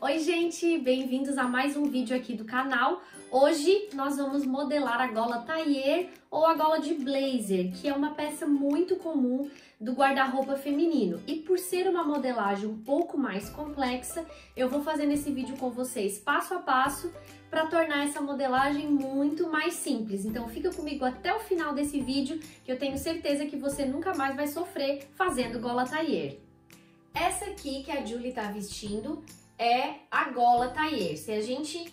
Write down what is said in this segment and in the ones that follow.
Oi gente, bem-vindos a mais um vídeo aqui do canal. Hoje nós vamos modelar a gola tailleur ou a gola de blazer, que é uma peça muito comum do guarda-roupa feminino. E por ser uma modelagem um pouco mais complexa, eu vou fazer nesse vídeo com vocês passo a passo para tornar essa modelagem muito mais simples. Então fica comigo até o final desse vídeo, que eu tenho certeza que você nunca mais vai sofrer fazendo gola tailleur. Essa aqui que a Julie tá vestindo é a gola tailleur. Se a gente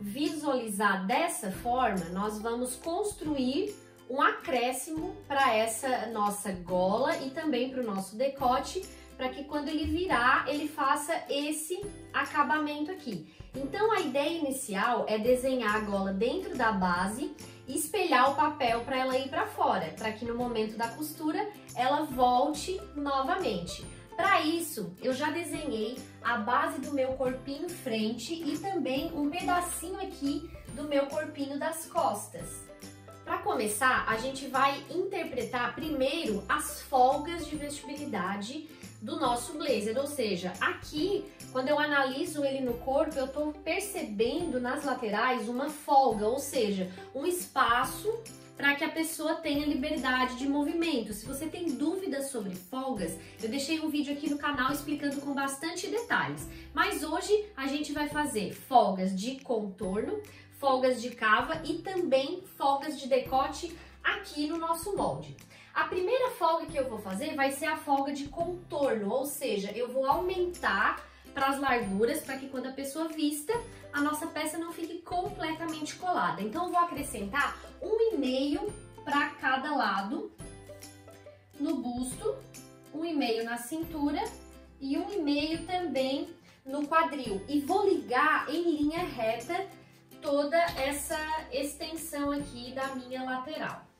visualizar dessa forma, nós vamos construir um acréscimo para essa nossa gola e também para o nosso decote, para que quando ele virar, ele faça esse acabamento aqui. Então a ideia inicial é desenhar a gola dentro da base e espelhar o papel para ela ir para fora, para que no momento da costura ela volte novamente. Para isso, eu já desenhei a base do meu corpinho frente e também um pedacinho aqui do meu corpinho das costas. Para começar, a gente vai interpretar primeiro as folgas de vestibilidade do nosso blazer, ou seja, aqui, quando eu analiso ele no corpo, eu estou percebendo nas laterais uma folga, ou seja, um espaço para que a pessoa tenha liberdade de movimento. Se você tem dúvidas sobre folgas, eu deixei um vídeo aqui no canal explicando com bastante detalhes. Mas hoje a gente vai fazer folgas de contorno, folgas de cava e também folgas de decote aqui no nosso molde. A primeira folga que eu vou fazer vai ser a folga de contorno, ou seja, eu vou aumentar para as larguras, para que quando a pessoa vista, a nossa peça não fique completamente colada. Então, vou acrescentar um e meio para cada lado no busto, um e meio na cintura e um e meio também no quadril. E vou ligar em linha reta toda essa extensão aqui da minha lateral.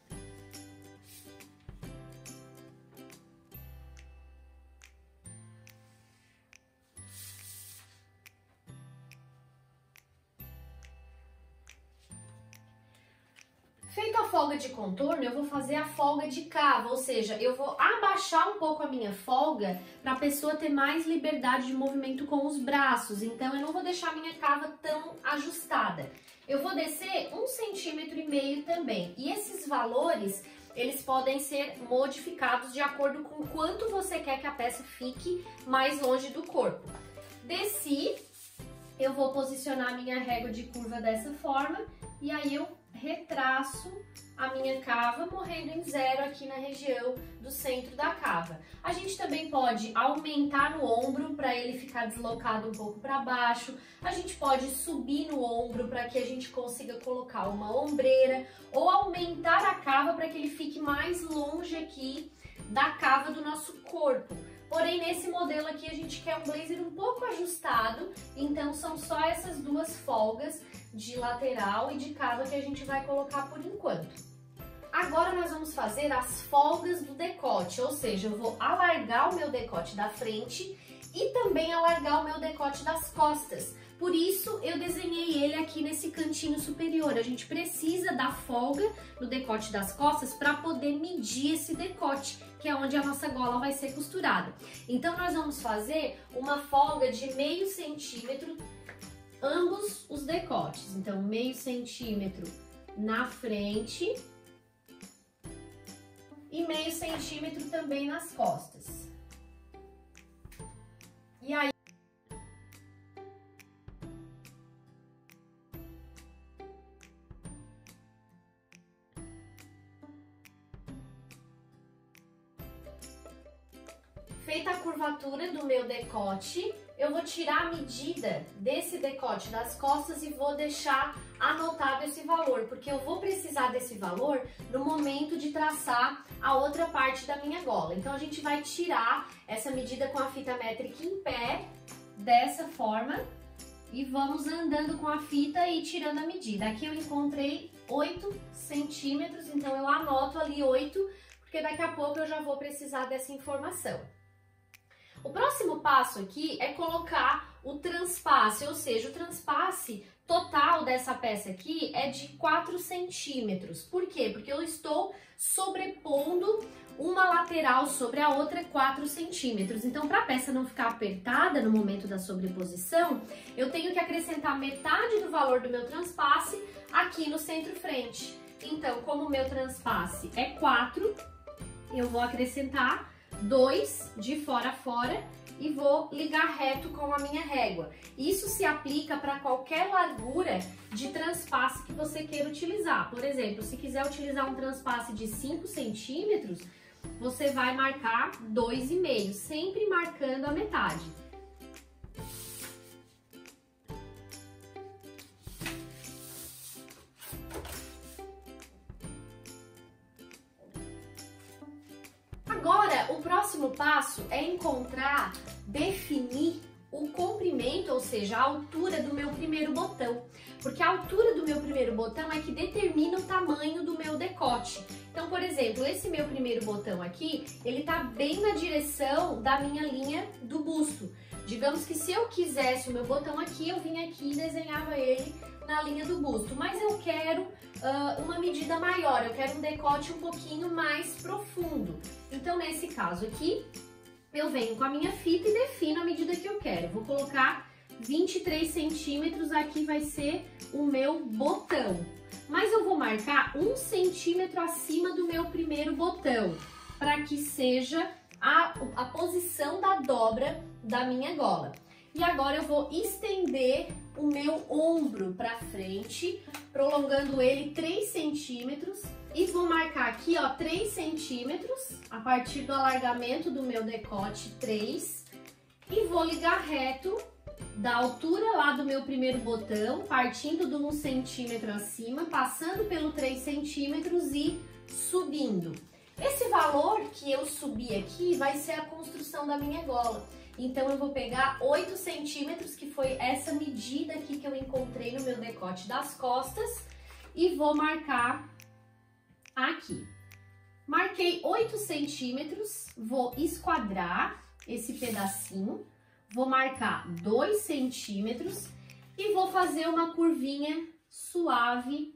Feita a folga de contorno, eu vou fazer a folga de cava, ou seja, eu vou abaixar um pouco a minha folga para a pessoa ter mais liberdade de movimento com os braços. Então, eu não vou deixar a minha cava tão ajustada. Eu vou descer um centímetro e meio também. E esses valores, eles podem ser modificados de acordo com quanto você quer que a peça fique mais longe do corpo. Desci, eu vou posicionar a minha régua de curva dessa forma e aí eu retraço a minha cava morrendo em zero aqui na região do centro da cava. A gente também pode aumentar no ombro para ele ficar deslocado um pouco para baixo. A gente pode subir no ombro para que a gente consiga colocar uma ombreira ou aumentar a cava para que ele fique mais longe aqui da cava do nosso corpo. Porém, nesse modelo aqui a gente quer um blazer um pouco ajustado, então são só essas duas folgas de lateral e de cava que a gente vai colocar por enquanto. Agora nós vamos fazer as folgas do decote, ou seja, eu vou alargar o meu decote da frente e também alargar o meu decote das costas. Por isso, eu desenhei ele aqui nesse cantinho superior. A gente precisa da folga no decote das costas para poder medir esse decote, que é onde a nossa gola vai ser costurada. Então, nós vamos fazer uma folga de meio centímetro ambos os decotes. Então, meio centímetro na frente e meio centímetro também nas costas. E aí, decote, eu vou tirar a medida desse decote das costas e vou deixar anotado esse valor, porque eu vou precisar desse valor no momento de traçar a outra parte da minha gola. Então, a gente vai tirar essa medida com a fita métrica em pé, dessa forma, e vamos andando com a fita e tirando a medida. Aqui eu encontrei 8 centímetros, então eu anoto ali 8, porque daqui a pouco eu já vou precisar dessa informação. O próximo passo aqui é colocar o transpasse, ou seja, o transpasse total dessa peça aqui é de 4 centímetros. Por quê? Porque eu estou sobrepondo uma lateral sobre a outra 4 centímetros. Então, para a peça não ficar apertada no momento da sobreposição, eu tenho que acrescentar metade do valor do meu transpasse aqui no centro-frente. Então, como o meu transpasse é 4, eu vou acrescentar 2 de fora a fora e vou ligar reto com a minha régua. Isso se aplica para qualquer largura de transpasse que você queira utilizar. Por exemplo, se quiser utilizar um transpasse de 5 centímetros, você vai marcar 2,5, sempre marcando a metade. Agora, próximo passo é encontrar, definir o comprimento, ou seja, a altura do meu primeiro botão. Porque a altura do meu primeiro botão é que determina o tamanho do meu decote. Então, por exemplo, esse meu primeiro botão aqui, ele tá bem na direção da minha linha do busto. Digamos que se eu quisesse o meu botão aqui, eu vinha aqui e desenhava ele na linha do busto. Mas eu quero uh, uma medida maior, eu quero um decote um pouquinho mais profundo. Então, nesse caso aqui, eu venho com a minha fita e defino a medida que eu quero. Vou colocar 23 centímetros, aqui vai ser o meu botão. Mas eu vou marcar um centímetro acima do meu primeiro botão, para que seja a, a posição da dobra da minha gola. E agora eu vou estender o meu ombro para frente, prolongando ele 3 centímetros. E vou marcar aqui, ó, 3 centímetros, a partir do alargamento do meu decote, 3. E vou ligar reto da altura lá do meu primeiro botão, partindo do 1 centímetro acima, passando pelo 3 centímetros e subindo. Esse valor que eu subi aqui vai ser a construção da minha gola. Então, eu vou pegar 8 centímetros, que foi essa medida aqui que eu encontrei no meu decote das costas, e vou marcar aqui. Marquei 8 centímetros, vou esquadrar esse pedacinho, vou marcar 2 centímetros e vou fazer uma curvinha suave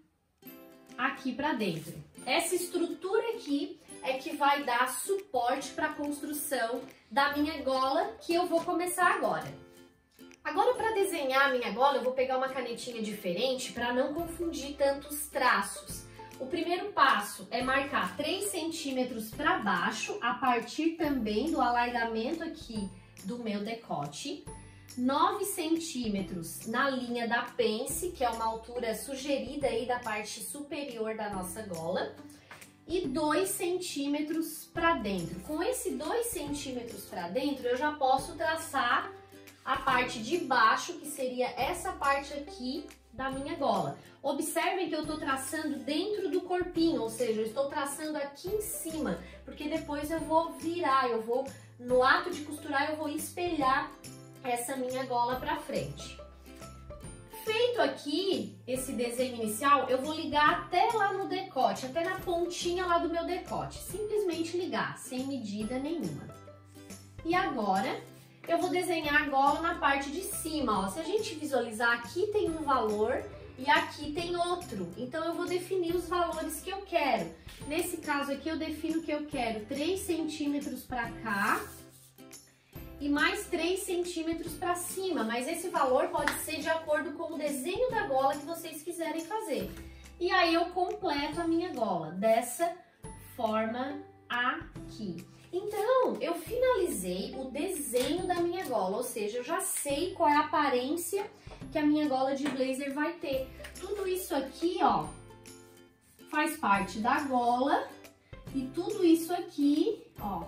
aqui para dentro. Essa estrutura aqui é que vai dar suporte para a construção da minha gola, que eu vou começar agora. Agora, para desenhar a minha gola, eu vou pegar uma canetinha diferente para não confundir tantos traços. O primeiro passo é marcar 3 centímetros para baixo, a partir também do alargamento aqui do meu decote. 9 centímetros na linha da pence, que é uma altura sugerida aí da parte superior da nossa gola e 2 centímetros para dentro. Com esse 2 centímetros para dentro, eu já posso traçar a parte de baixo, que seria essa parte aqui da minha gola. Observem que eu estou traçando dentro do corpinho, ou seja, eu estou traçando aqui em cima, porque depois eu vou virar, eu vou, no ato de costurar, eu vou espelhar essa minha gola para frente. Feito aqui esse desenho inicial, eu vou ligar até lá no decote, até na pontinha lá do meu decote. Simplesmente ligar, sem medida nenhuma. E agora, eu vou desenhar a gola na parte de cima, ó. Se a gente visualizar, aqui tem um valor e aqui tem outro. Então, eu vou definir os valores que eu quero. Nesse caso aqui, eu defino que eu quero 3 centímetros para cá e mais 3 centímetros para cima, mas esse valor pode ser de acordo com o desenho da gola que vocês quiserem fazer. E aí eu completo a minha gola dessa forma aqui. Então, eu finalizei o desenho da minha gola, ou seja, eu já sei qual é a aparência que a minha gola de blazer vai ter. Tudo isso aqui, ó, faz parte da gola e tudo isso aqui, ó,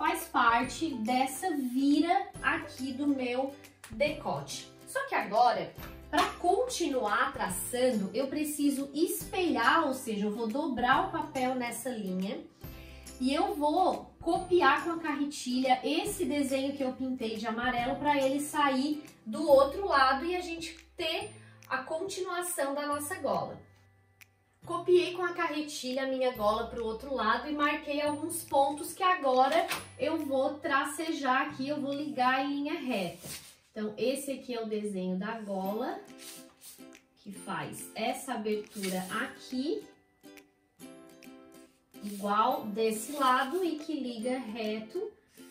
faz parte dessa vira aqui do meu decote. Só que agora, para continuar traçando, eu preciso espelhar, ou seja, eu vou dobrar o papel nessa linha e eu vou copiar com a carretilha esse desenho que eu pintei de amarelo para ele sair do outro lado e a gente ter a continuação da nossa gola. Copiei com a carretilha a minha gola para o outro lado e marquei alguns pontos que agora eu vou tracejar aqui, eu vou ligar em linha reta. Então, esse aqui é o desenho da gola, que faz essa abertura aqui, igual desse lado e que liga reto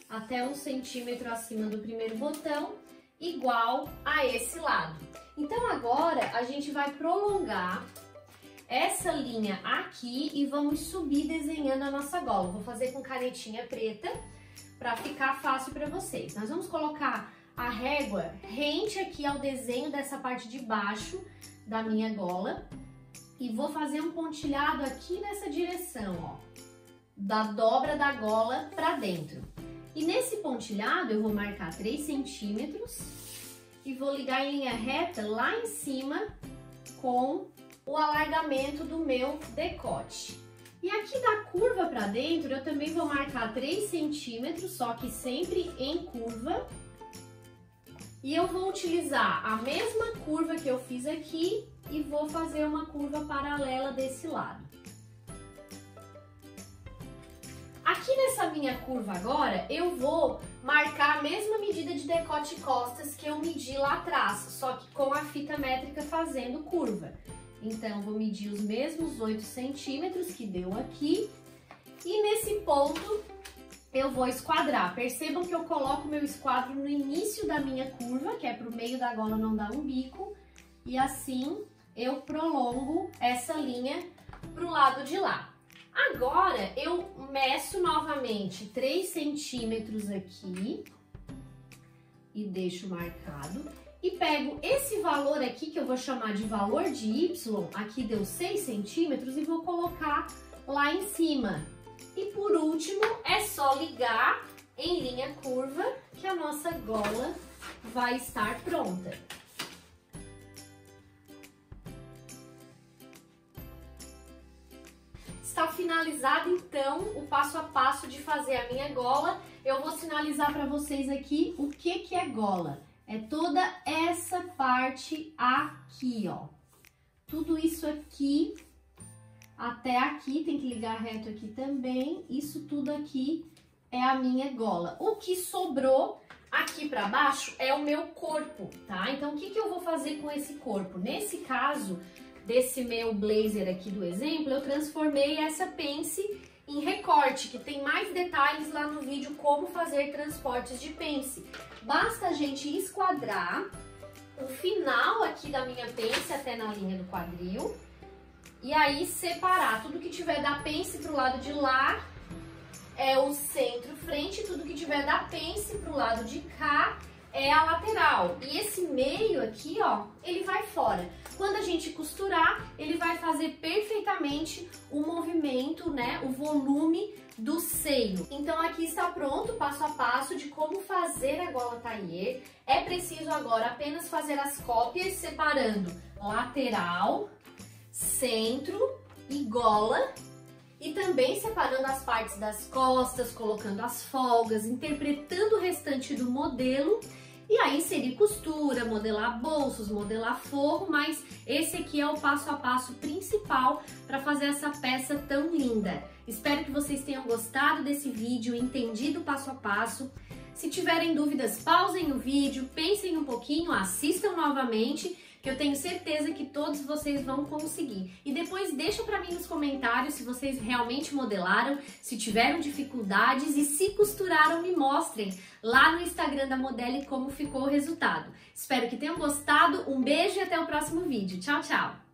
até um centímetro acima do primeiro botão, igual a esse lado. Então, agora, a gente vai prolongar essa linha aqui e vamos subir desenhando a nossa gola. Vou fazer com canetinha preta para ficar fácil para vocês. Nós vamos colocar a régua rente aqui ao desenho dessa parte de baixo da minha gola e vou fazer um pontilhado aqui nessa direção, ó, da dobra da gola para dentro. E nesse pontilhado eu vou marcar 3 centímetros e vou ligar em linha reta lá em cima com o alargamento do meu decote. E aqui da curva para dentro eu também vou marcar 3 centímetros, só que sempre em curva. E eu vou utilizar a mesma curva que eu fiz aqui e vou fazer uma curva paralela desse lado. Aqui nessa minha curva agora, eu vou marcar a mesma medida de decote costas que eu medi lá atrás, só que com a fita métrica fazendo curva. Então, vou medir os mesmos 8 centímetros que deu aqui. E nesse ponto, eu vou esquadrar. Percebam que eu coloco meu esquadro no início da minha curva, que é para o meio da gola não dar um bico. E assim, eu prolongo essa linha para o lado de lá. Agora, eu meço novamente 3 centímetros aqui e deixo marcado e pego esse valor aqui, que eu vou chamar de valor de Y, aqui deu 6 centímetros, e vou colocar lá em cima. E por último, é só ligar em linha curva que a nossa gola vai estar pronta. Está finalizado então o passo a passo de fazer a minha gola. Eu vou sinalizar para vocês aqui o que, que é gola é toda essa parte aqui, ó. Tudo isso aqui até aqui, tem que ligar reto aqui também. Isso tudo aqui é a minha gola. O que sobrou aqui para baixo é o meu corpo, tá? Então, o que, que eu vou fazer com esse corpo? Nesse caso, desse meu blazer aqui do exemplo, eu transformei essa pence em recorte, que tem mais detalhes lá no vídeo como fazer transportes de pence. Basta a gente esquadrar o final aqui da minha pence até na linha do quadril e aí separar tudo que tiver da pence pro lado de lá é o centro frente, tudo que tiver da pence pro lado de cá é a lateral. E esse meio aqui, ó, ele vai fora. Quando a gente costurar, ele vai fazer perfeitamente o movimento, né, o volume do seio. Então aqui está pronto, passo a passo de como fazer a gola tailleur. É preciso agora apenas fazer as cópias separando lateral, centro e gola e também separando as partes das costas, colocando as folgas, interpretando o restante do modelo e aí inserir costura, modelar bolsos, modelar forro, mas esse aqui é o passo a passo principal para fazer essa peça tão linda. Espero que vocês tenham gostado desse vídeo, entendido passo a passo. Se tiverem dúvidas, pausem o vídeo, pensem um pouquinho, assistam novamente que eu tenho certeza que todos vocês vão conseguir. E depois deixa para mim nos comentários se vocês realmente modelaram, se tiveram dificuldades e se costuraram, me mostrem lá no Instagram da Modele como ficou o resultado. Espero que tenham gostado, um beijo e até o próximo vídeo. Tchau, tchau!